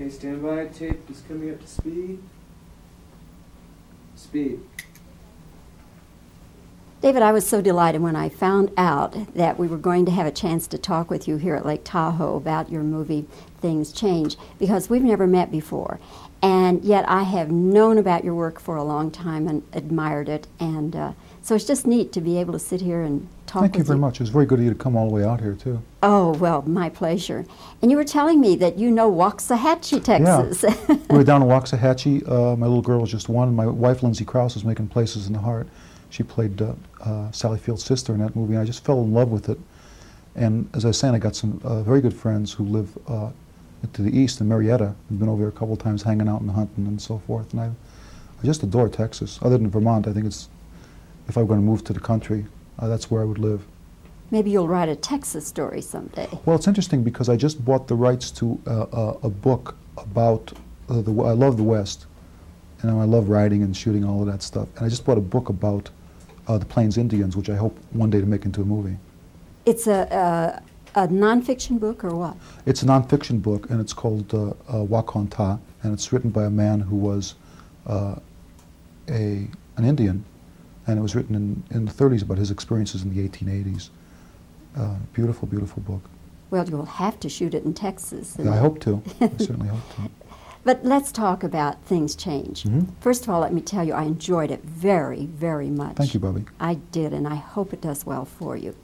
Okay, stand by. Tape is coming up to speed. Speed. David, I was so delighted when I found out that we were going to have a chance to talk with you here at Lake Tahoe about your movie Things Change because we've never met before. And yet I have known about your work for a long time and admired it. And uh, so it's just neat to be able to sit here and talk Thank you very much. It was very good of you to come all the way out here, too. Oh, well, my pleasure. And you were telling me that you know Waxahachie, Texas. Yeah. we were down in Waxahachie. Uh, my little girl was just one. My wife, Lindsay Crouse, was making Places in the Heart. She played uh, uh, Sally Field's sister in that movie, and I just fell in love with it. And as I was saying, I got some uh, very good friends who live uh, to the east in Marietta. We've been over there a couple of times hanging out and hunting and so forth. And I, I just adore Texas. Other than Vermont, I think it's, if I were going to move to the country, uh, that's where I would live. Maybe you'll write a Texas story someday. Well, it's interesting because I just bought the rights to uh, uh, a book about uh, the. I love the West, and I love writing and shooting all of that stuff. And I just bought a book about uh, the Plains Indians, which I hope one day to make into a movie. It's a, a, a nonfiction book or what? It's a nonfiction book, and it's called uh, uh, Wah'Kon-Tah, and it's written by a man who was uh, a an Indian, and it was written in, in the 30s about his experiences in the 1880s. Uh, beautiful, beautiful book. Well, you'll have to shoot it in Texas. Yeah, I hope to. I certainly hope to. But let's talk about Things Change. Mhm. First of all, let me tell you, I enjoyed it very, very much. Thank you, Bobbie. I did, and I hope it does well for you.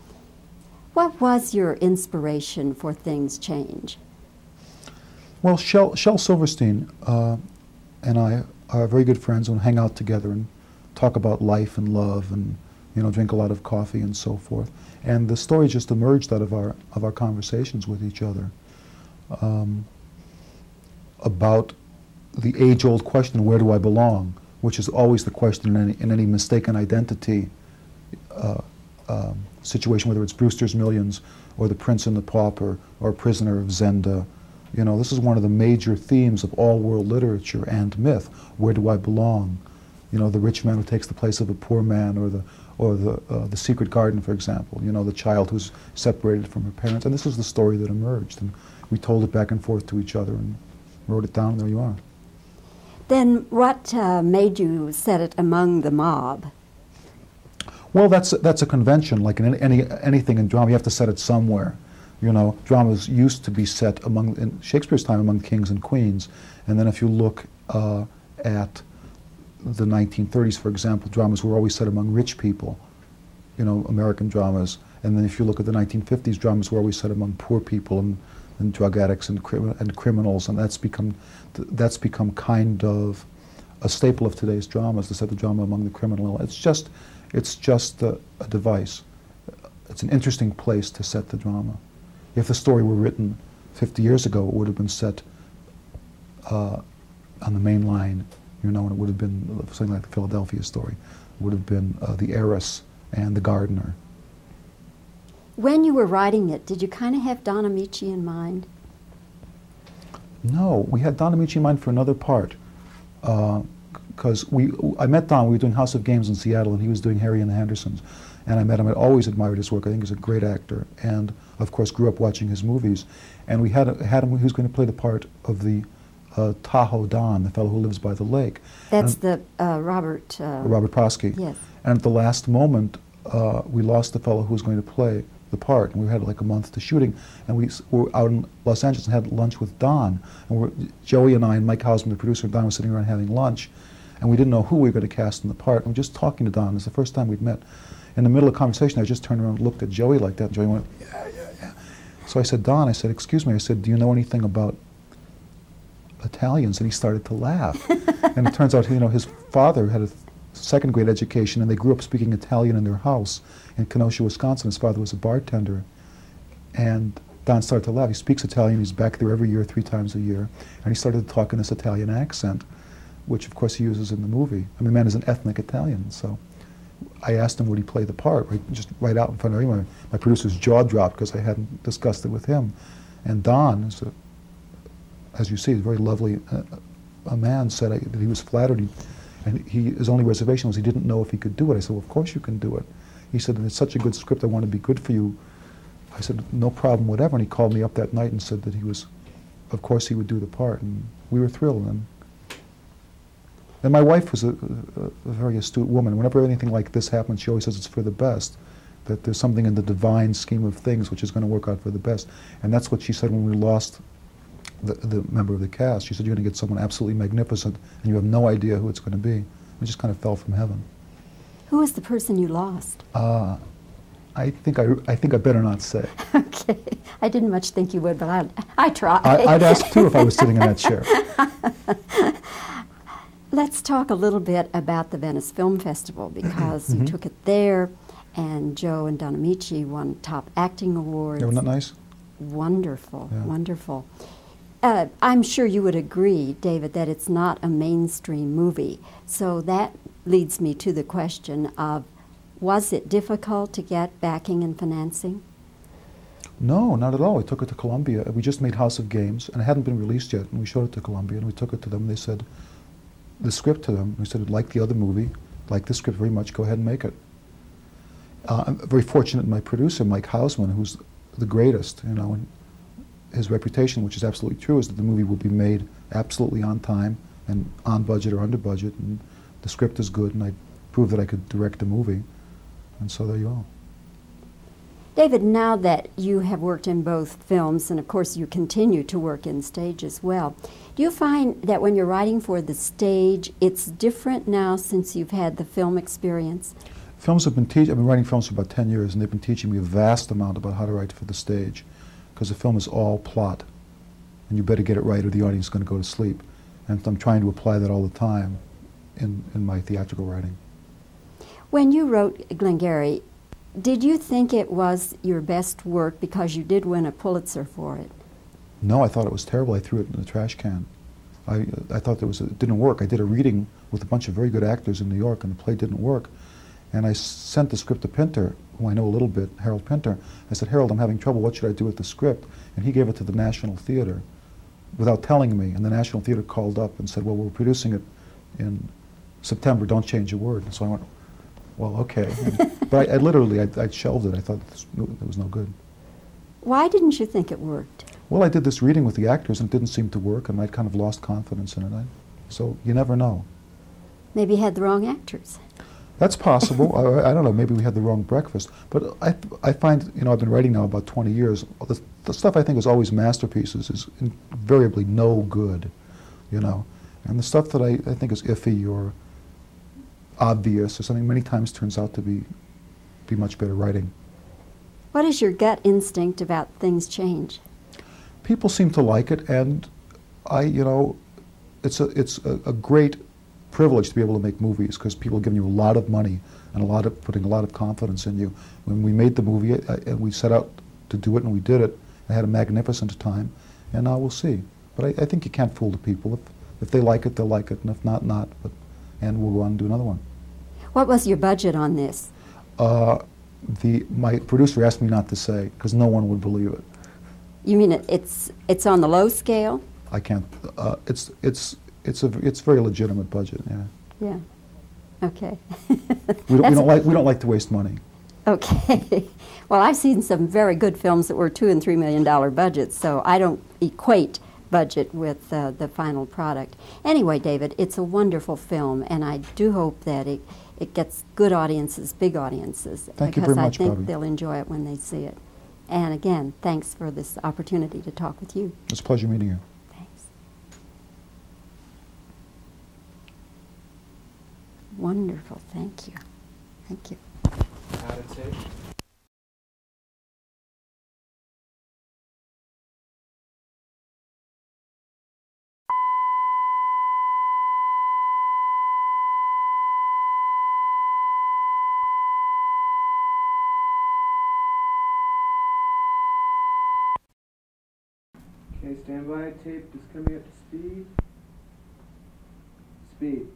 What was your inspiration for Things Change? Well, Shel, Shel Silverstein uh, and I are very good friends and hang out together and talk about life and love and you know drink a lot of coffee and so forth. And the story just emerged out of our of our conversations with each other um, about the age-old question, "Where do I belong?" which is always the question in any, in any mistaken identity uh, um, situation, whether it's Brewster's Millions or The Prince and the Pauper or Prisoner of Zenda. You know, this is one of the major themes of all world literature and myth. Where do I belong? You know, the rich man who takes the place of a poor man, or the or the uh, the Secret Garden, for example. You know, the child who's separated from her parents. And this is the story that emerged, and we told it back and forth to each other and wrote it down. And there you are. Then, what uh, made you set it among the mob? Well, that's that's a convention. Like in any anything in drama, you have to set it somewhere. You know, dramas used to be set among in Shakespeare's time among kings and queens, and then if you look uh, at the 1930s, for example, dramas were always set among rich people. You know, American dramas, and then if you look at the 1950s, dramas were always set among poor people and, and drug addicts and, cri- and criminals, and that's become th- that's become kind of a staple of today's dramas to set the drama among the criminal. It's just it's just a, a device. It's an interesting place to set the drama. If the story were written 50 years ago, it would have been set uh, on the main line, you know, and it would have been something like the Philadelphia story. It would have been uh, the heiress and the gardener. When you were writing it, did you kind of have Don Ameche in mind? No, we had Don Ameche in mind for another part. Because we, I met Don, we were doing House of Games in Seattle, and he was doing Harry and the Hendersons. And I met him, I always admired his work. I think he's a great actor. And, of course, grew up watching his movies. And we had, had him, he was going to play the part of the uh, Tahoe Don, the fellow who lives by the lake. That's And- the uh, Robert. Uh, Robert Prosky. Yes. And at the last moment, uh, we lost the fellow who was going to play the part, and we had like a month to shooting, and we were out in Los Angeles and had lunch with Don, and we're, Joey and I and Mike Hausman, the producer, and Don were sitting around having lunch, and we didn't know who we were going to cast in the part, and we were just talking to Don. It was the first time we'd met. In the middle of conversation, I just turned around and looked at Joey like that, and Joey went, yeah, yeah, yeah. So I said, Don, I said, excuse me, I said, do you know anything about Italians? And he started to laugh. and it turns out, you know, his father had a second grade education, and they grew up speaking Italian in their house in Kenosha, Wisconsin. His father was a bartender. And Don started to laugh. He speaks Italian. He's back there every year, three times a year. And he started to talk in this Italian accent, which, of course, he uses in the movie. I mean, the man is an ethnic Italian, so I asked him would he play the part, right, just right out in front of everyone. My producer's jaw dropped because I hadn't discussed it with him. And Don, is a, as you see, a very lovely uh, a man, said I, that he was flattered. He, and he, his only reservation was he didn't know if he could do it. I said, well, of course you can do it. He said, it's such a good script, I want to be good for you. I said, no problem, whatever. And he called me up that night and said that he was of course, he would do the part, and we were thrilled. And, and my wife was a, a, a very astute woman. Whenever anything like this happens, she always says it's for the best, that there's something in the divine scheme of things which is going to work out for the best. And that's what she said when we lost the, the member of the cast. She said, You're going to get someone absolutely magnificent, and you have no idea who it's going to be. It just kind of fell from heaven. Who was the person you lost? Uh, I think I, I think I better not say. okay. I didn't much think you would, but I, I tried. I, would ask too if I was sitting in that chair. Let's talk a little bit about the Venice Film Festival because you Mhm. took it there, and Joe and Don Ameche won top acting awards. Isn't that nice? Wonderful, Yeah. wonderful. Uh, I'm sure you would agree, David, that it's not a mainstream movie. So that leads me to the question of was it difficult to get backing and financing? No, not at all. We took it to Columbia. We just made House of Games, and it hadn't been released yet. And we showed it to Columbia, and we took it to them. They said, the script to them. We said, like the other movie, like the script very much. Go ahead and make it. Uh, I'm very fortunate. My producer, Mike Hausman, who's the greatest, you know, and his reputation, which is absolutely true, is that the movie will be made absolutely on time and on budget or under budget, and the script is good. And I proved that I could direct a movie, and so there you are. David, now that you have worked in both films, and of course you continue to work in stage as well, do you find that when you're writing for the stage, it's different now since you've had the film experience? Films have been teaching, I've been writing films for about 10 years, and they've been teaching me a vast amount about how to write for the stage, because the film is all plot, and you better get it right or the audience is going to go to sleep. And I'm trying to apply that all the time in, in my theatrical writing. When you wrote Glengarry, did you think it was your best work because you did win a Pulitzer for it? No, I thought it was terrible. I threw it in the trash can. I, I thought there was a, it didn't work. I did a reading with a bunch of very good actors in New York, and the play didn't work. And I sent the script to Pinter, who I know a little bit, Harold Pinter. I said, Harold, I'm having trouble. What should I do with the script? And he gave it to the National Theater without telling me. And the National Theater called up and said, well, we're producing it in September. Don't change a word. And so I went, well, okay. And- but I, I literally, I, I shelved it. I thought this, it was no good. Why didn't you think it worked? Well, I did this reading with the actors, and it didn't seem to work, and I'd kind of lost confidence in it. I, so you never know. Maybe you had the wrong actors. That's possible. I, I don't know. Maybe we had the wrong breakfast. But I, I find, you know, I've been writing now about 20 years. The, the stuff I think is always masterpieces is invariably no good, you know. And the stuff that I, I think is iffy or obvious or something many times turns out to be, be much better writing. What is your gut instinct about things change? people seem to like it, and I, you know, it's a it's a, a great privilege to be able to make movies because people are giving you a lot of money and a lot of putting a lot of confidence in you. When we made the movie I, and we set out to do it and we did it, I had a magnificent time, and now we'll see. But I, I think you can't fool the people. If if they like it, they'll like it, and if not, not. But and we'll go on and do another one. What was your budget on this? Uh, the my producer asked me not to say because no one would believe it. You mean it, it's it's on the low scale? I can't. Uh, it's it's it's a it's very legitimate budget. Yeah. Yeah. Okay. We don't, we don't like we don't like to waste money. Okay. Well, I've seen some very good films that were two and three million dollar budgets, so I don't equate budget with uh, the final product. Anyway, David, it's a wonderful film, and I do hope that it, it gets good audiences, big audiences, Thank you because I much, think Bobbie. they'll enjoy it when they see it. And again, thanks for this opportunity to talk with you. It's a pleasure meeting you. Thanks. Wonderful. Thank you. Thank you. How. Okay, standby. Tape is coming up to speed. Speed.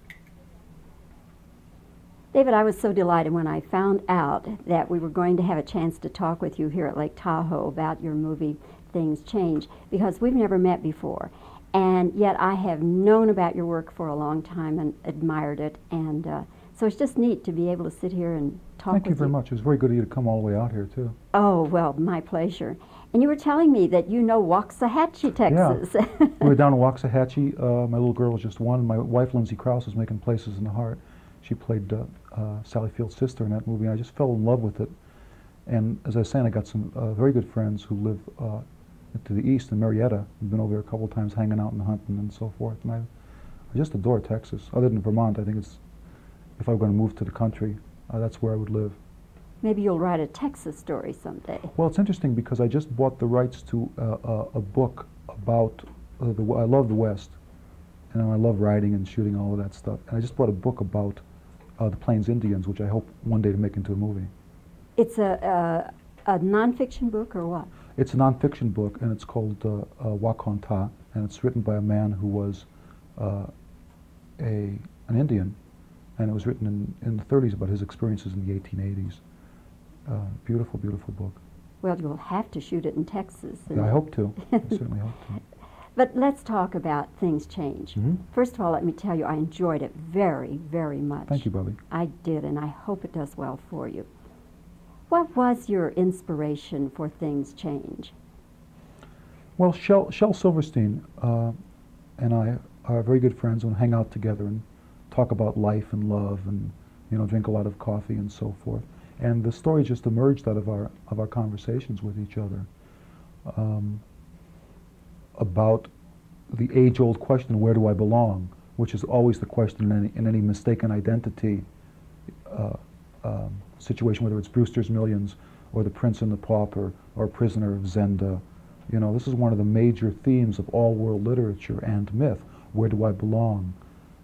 David, I was so delighted when I found out that we were going to have a chance to talk with you here at Lake Tahoe about your movie Things Change because we've never met before. And yet I have known about your work for a long time and admired it. And uh, so it's just neat to be able to sit here and talk Thank you very much. It was very good of you to come all the way out here too. Oh, well, my pleasure. And you were telling me that you know Waxahachie, Texas. Yeah. we were down in Waxahachie. Uh, my little girl was just one. My wife, Lindsay Crouse, was making Places in the Heart. She played uh, uh, Sally Field's sister in that movie. I just fell in love with it. And as I was saying, I got some uh, very good friends who live uh, to the east in Marietta. We've been over there a couple of times hanging out and hunting and so forth. And I, I just adore Texas. Other than Vermont, I think it's, if I were going to move to the country, uh, that's where I would live. Maybe you'll write a Texas story someday. Well, it's interesting because I just bought the rights to uh, uh, a book about uh, the. I love the West, and I love writing and shooting all of that stuff. And I just bought a book about uh, the Plains Indians, which I hope one day to make into a movie. It's a, a, a nonfiction book or what? It's a nonfiction book, and it's called uh, uh, Wah'Kon-Tah, and it's written by a man who was uh, a an Indian, and it was written in, in the 30s about his experiences in the 1880s. Uh, beautiful, beautiful book. Well, you'll have to shoot it in Texas. Yeah, I hope to. I certainly hope to. But let's talk about Things Change. Mhm. First of all, let me tell you, I enjoyed it very, very much. Thank you, Bobbie. I did, and I hope it does well for you. What was your inspiration for Things Change? Well, Shel, Shel Silverstein uh, and I are very good friends and hang out together and talk about life and love and you know drink a lot of coffee and so forth. And the story just emerged out of our of our conversations with each other um, about the age-old question, "Where do I belong?" which is always the question in any, in any mistaken identity uh, um, situation, whether it's Brewster's Millions or The Prince and the Pauper or Prisoner of Zenda. You know, this is one of the major themes of all world literature and myth. Where do I belong?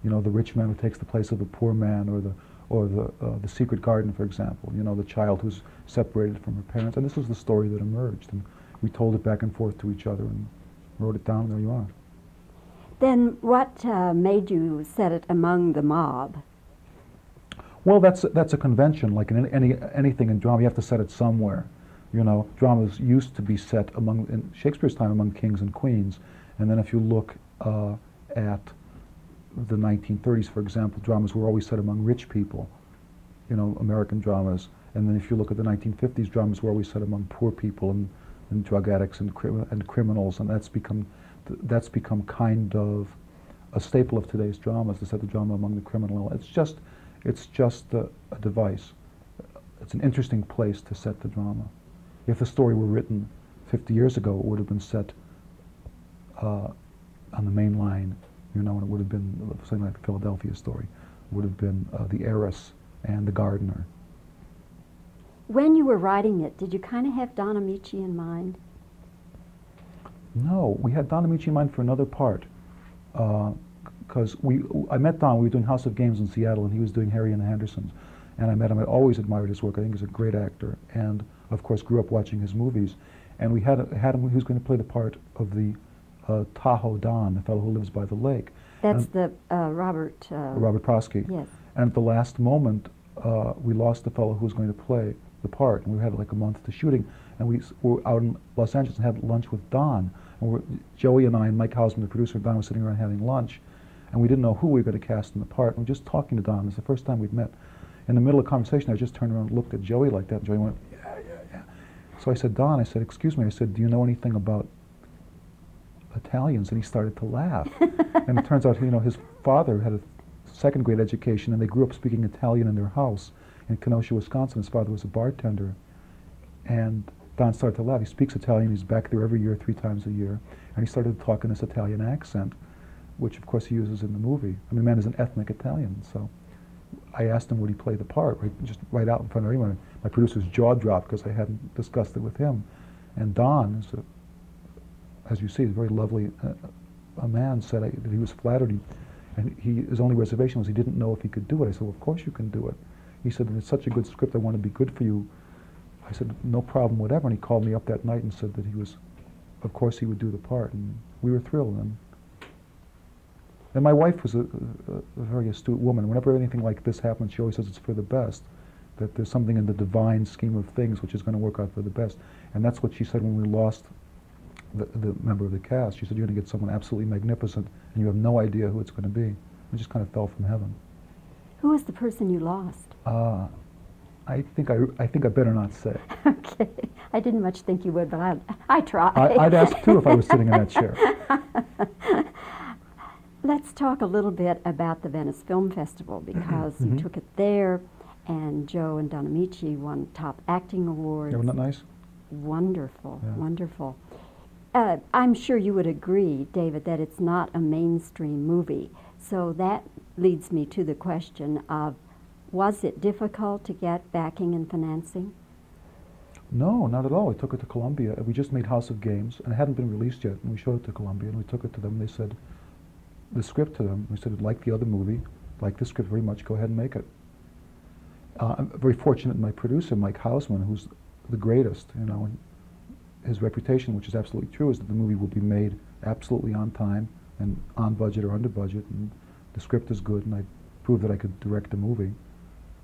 You know, the rich man who takes the place of the poor man, or the or the uh, the secret garden, for example. You know, the child who's separated from her parents. And this was the story that emerged, and we told it back and forth to each other and wrote it down. There you are. Then what uh, made you set it among the mob? Well, that's that's a convention. Like in any anything in drama, you have to set it somewhere. You know, dramas used to be set among in Shakespeare's time among kings and queens, and then if you look uh, at the 1930s, for example, dramas were always set among rich people. You know, American dramas, and then if you look at the 1950s, dramas were always set among poor people and, and drug addicts and and criminals, and that's become th- that's become kind of a staple of today's dramas to set the drama among the criminal. It's just it's just a, a device. It's an interesting place to set the drama. If the story were written 50 years ago, it would have been set uh, on the main line, you know, and it would have been something like the Philadelphia story. Would have been uh, the heiress and the gardener. When you were writing it, did you kind of have Don Ameche in mind? No, we had Don Ameche in mind for another part. Because we, I met Don, we were doing House of Games in Seattle, and he was doing Harry and the Hendersons. And I met him, I always admired his work. I think he's a great actor. And, of course, grew up watching his movies. And we had, had him, he was going to play the part of the uh, Tahoe Don, the fellow who lives by the lake. That's And- the uh, Robert. Uh, Robert Prosky. Yes. And at the last moment, uh, we lost the fellow who was going to play the part, and we had like a month to shooting. And we were out in Los Angeles and had lunch with Don. And we're, Joey and I and Mike Hausman, the producer, and Don was sitting around having lunch, and we didn't know who we were going to cast in the part. And we were just talking to Don. It was the first time we'd met. In the middle of the conversation, I just turned around and looked at Joey like that, and Joey went, "Yeah, yeah, yeah." So I said, Don, I said, "Excuse me," I said, "Do you know anything about Italians?" And he started to laugh. and it turns out, you know, his father had a second grade education, and they grew up speaking Italian in their house in Kenosha, Wisconsin. His father was a bartender. And Don started to laugh. He speaks Italian. He's back there every year, three times a year. And he started to talk in this Italian accent, which, of course, he uses in the movie. I mean, the man is an ethnic Italian. So I asked him would he play the part, right, just right out in front of everyone. My producer's jaw dropped because I hadn't discussed it with him. And Don, is a, as you see, is a very lovely uh, a man, said I, that he was flattered. He, and he, his only reservation was he didn't know if he could do it. I said, well, of course you can do it. He said, it's such a good script, I want to be good for you. I said, no problem, whatever. And he called me up that night and said that he was, of course he would do the part. And we were thrilled. And, and my wife was a, a, very astute woman. Whenever anything like this happens, she always says it's for the best, that there's something in the divine scheme of things which is going to work out for the best. And that's what she said when we lost the, the member of the cast. She said, you're going to get someone absolutely magnificent, and you have no idea who it's going to be. It just kind of fell from heaven. Who was the person you lost? Uh, I think I, I think I better not say. Okay. I didn't much think you would, but I, I tried. I, I'd ask too if I was sitting in that chair. Let's talk a little bit about the Venice Film Festival because you Mhm. took it there, and Joe and Don Ameche won top acting awards. Isn't that nice? Wonderful, Yeah. wonderful. Uh, I'm sure you would agree, David, that it's not a mainstream movie. So that leads me to the question of was it difficult to get backing and financing? No, not at all. We took it to Columbia. We just made House of Games, and it hadn't been released yet. And we showed it to Columbia, and we took it to them. They said the script to them. We said, like the other movie, like this script very much. Go ahead and make it. Uh, I'm very fortunate in my producer, Mike Hausman, who's the greatest. You know, his reputation, which is absolutely true, is that the movie will be made absolutely on time and on budget or under budget, and the script is good. And I proved that I could direct the movie,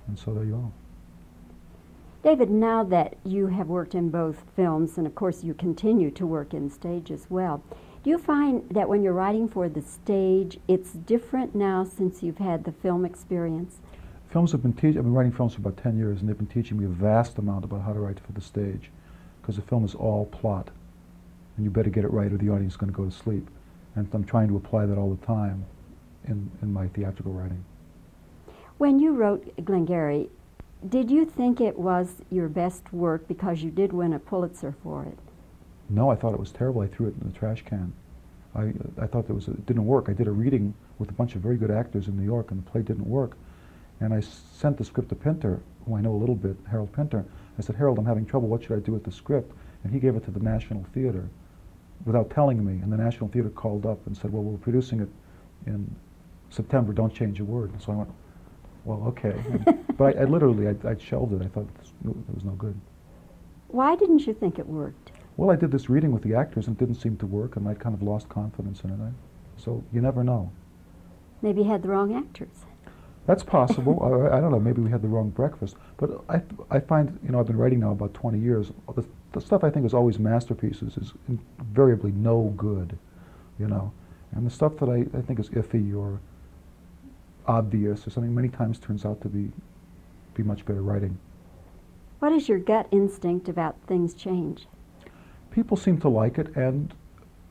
and so there you are. David, now that you have worked in both films, and of course you continue to work in stage as well, do you find that when you're writing for the stage, it's different now since you've had the film experience? Films have been teaching. I've been writing films for about ten years, and they've been teaching me a vast amount about how to write for the stage, because the film is all plot, and you better get it right, or the audience is going to go to sleep. And I'm trying to apply that all the time in in my theatrical writing. When you wrote Glengarry, did you think it was your best work because you did win a Pulitzer for it? No, I thought it was terrible. I threw it in the trash can. I I thought that was it didn't work. I did a reading with a bunch of very good actors in New York, and the play didn't work. And I sent the script to Pinter, who I know a little bit, Harold Pinter. I said, Harold, I'm having trouble. What should I do with the script? And he gave it to the National Theater without telling me. And the National Theater called up and said, Well, we're producing it in September. Don't change a word. And so I went, Well, okay. And- but I, I literally, I, I shelved it. I thought it was no good. Why didn't you think it worked? Well, I did this reading with the actors and it didn't seem to work, and I kind of lost confidence in it. I, so you never know. Maybe you had the wrong actors. That's possible. I, I don't know. Maybe we had the wrong breakfast. But I, I find, you know, I've been writing now about 20 years. The, the stuff I think is always masterpieces is invariably no good, you know. And the stuff that I, I think is iffy or obvious or something many times turns out to be be much better writing. What is your gut instinct about things change? people seem to like it, and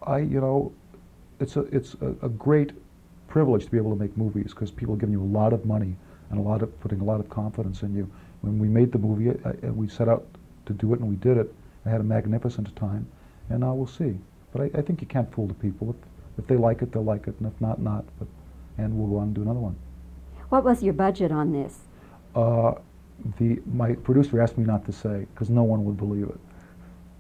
I, you know, it's a it's a, a great privilege to be able to make movies because people are giving you a lot of money and a lot of putting a lot of confidence in you. When we made the movie, I, I, we set out to do it, and we did it. I had a magnificent time, and now we'll see. But I, I think you can't fool the people. If, if they like it, they'll like it, and if not, not. But and we'll go on and do another one. What was your budget on this? Uh, the my producer asked me not to say because no one would believe it.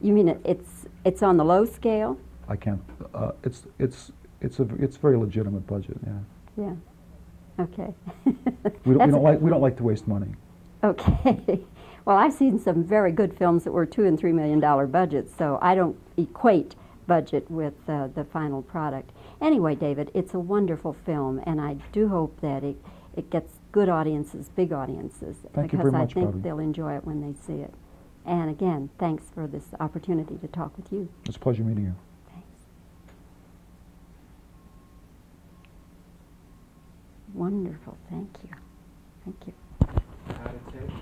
You mean it, it's it's on the low scale? I can't. Uh, it's it's it's a it's very legitimate budget. Yeah. Yeah. Okay. We don't, we don't like we don't like to waste money. Okay. Well, I've seen some very good films that were two and three million dollar budgets, so I don't equate budget with uh, the final product. Anyway, David, it's a wonderful film, and I do hope that it it gets good audiences, big audiences, Thank you because very I much, think Bobbie. they'll enjoy it when they see it. And again, thanks for this opportunity to talk with you. It's a pleasure meeting you. Thanks. Wonderful. Thank you. Thank you. Out of tape.